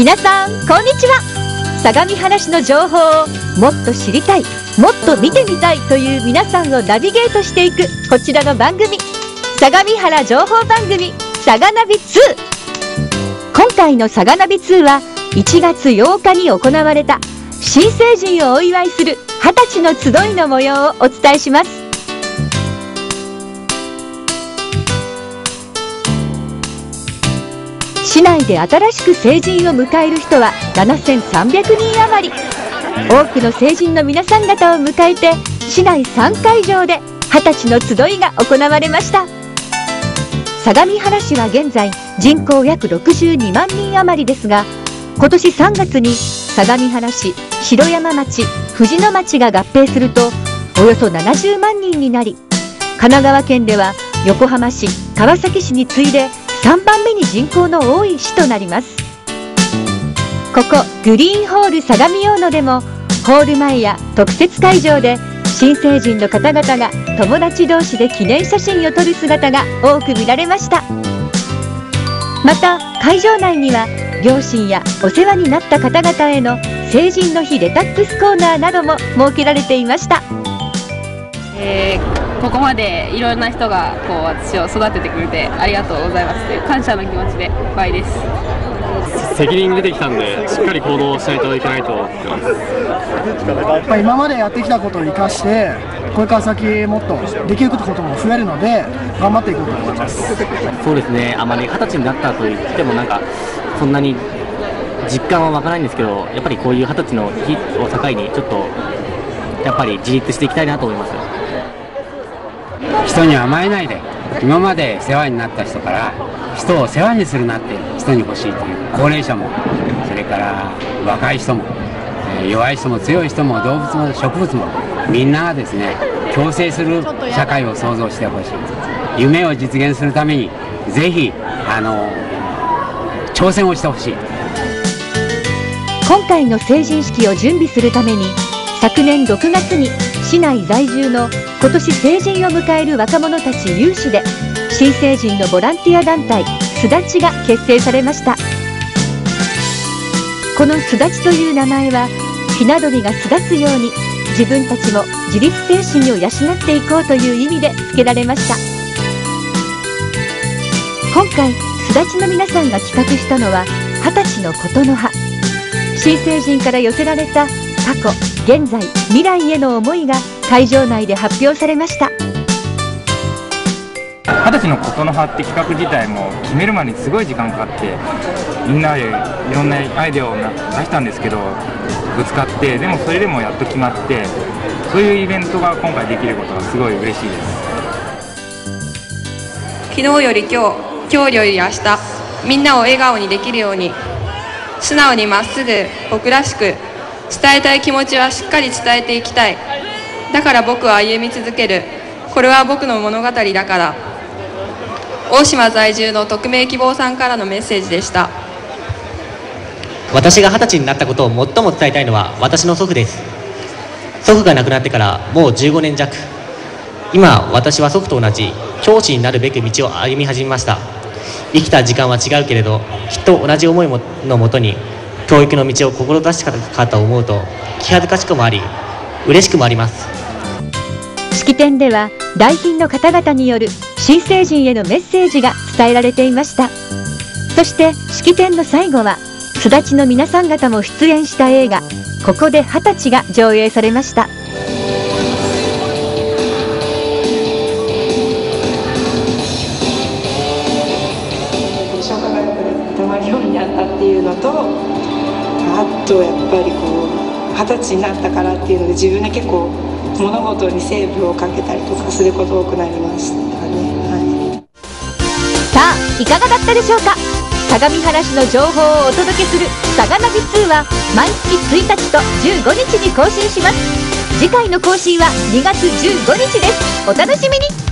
皆さんこんにちは。相模原市の情報をもっと知りたいもっと見てみたいという皆さんをナビゲートしていくこちらの番組相模原情報番組「さがナビ2」今回の「さがナビ2」は1月8日に行われた新成人をお祝いする二十歳の集いの模様をお伝えします。市内で新しく成人を迎える人は7300人余り。多くの成人の皆さん方を迎えて市内3会場で二十歳の集いが行われました。相模原市は現在人口約62万人余りですが今年3月に相模原市城山町藤野町が合併するとおよそ70万人になり神奈川県では横浜市川崎市に次いで3番目に人口の多い市となります。ここグリーンホール相模大野でもホール前や特設会場で新成人の方々が友達同士で記念写真を撮る姿が多く見られました。また会場内には両親やお世話になった方々への成人の日レタックスコーナーなども設けられていました、えー、ここまでいろんな人がこう私を育ててくれてありがとうございます。という感謝の気持ちでいっぱいです。責任出てきたんでしっかり行動しないといけないと思ってます。やっぱり今までやってきたことを生かしてこれから先もっとできることも増えるので頑張っていこうと思います。そうですね。あまり二十歳になったといってもなんかそんなに実感は湧かないんですけどやっぱりこういう二十歳の日を境にちょっとやっぱり自立していきたいなと思います人に甘えないで今まで世話になった人から人を世話にするなって人に欲しいという高齢者もそれから若い人も弱い人も強い人も動物も植物もみんながですね共生する社会を創造してほしい。夢を実現するためにぜひあの挑戦をしてほしい。今回の成人式を準備するために昨年6月に市内在住の今年成人を迎える若者たち有志で新成人のボランティア団体すだちが結成されました。このすだちという名前はひな鳥が巣立つように自分たちも自立精神を養っていこうという意味で付けられました。今回すだちの皆さんが企画したのは二十歳の琴の葉。新成人から寄せられた過去現在未来への思いが会場内で発表されました。二十歳の琴の葉って企画自体も決めるまでにすごい時間かかってみんなでいろんなアイデアを出したんですけどぶつかってでもそれでもやっと決まってそういうイベントが今回できることがすごい嬉しいです。昨日より今日今日より明日みんなを笑顔にできるように素直にまっすぐ僕らしく伝えたい気持ちはしっかり伝えていきたい。だから僕は歩み続ける。これは僕の物語だから。大島在住の匿名希望さんからのメッセージでした。私が二十歳になったことを最も伝えたいのは私の祖父です。祖父が亡くなってからもう15年弱。今私は祖父と同じ教師になるべく道を歩み始めました。生きた時間は違うけれどきっと同じ思いのもとに教育の道を志したかと思うと気恥ずかしくもあり嬉しくもあります。式典では来賓の方々による新成人へのメッセージが伝えられていました。そして式典の最後はすだちの皆さん方も出演した映画「ここで二十歳」が上映されましたっていうのとあとやっぱりこう二十歳になったからっていうので自分で結構物事にセーブをかけたりとかすること多くなりましたね、はい、さあいかがだったでしょうか？相模原市の情報をお届けする「さがナビ2」は毎月1日と15日に更新します。次回の更新は2月15日です。お楽しみに。